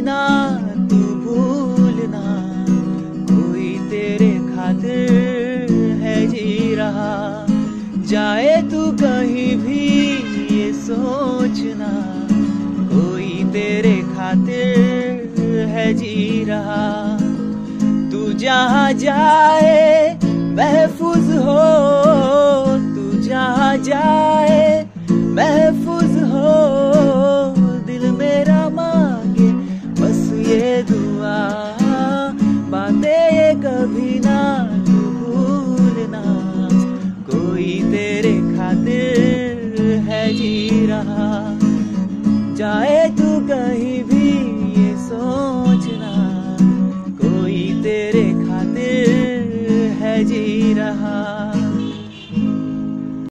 ना, तू भूलना। कोई तेरे खातिर है जी रहा। जाए तू कहीं भी ये सोचना। कोई तेरे खातिर है जी रहा। तू जहाँ जाए, महफूज हो, तू जहाँ जाए दुआ बातें कभी ना भूलना। कोई तेरे खातिर है जी रहा जाए तू कहीं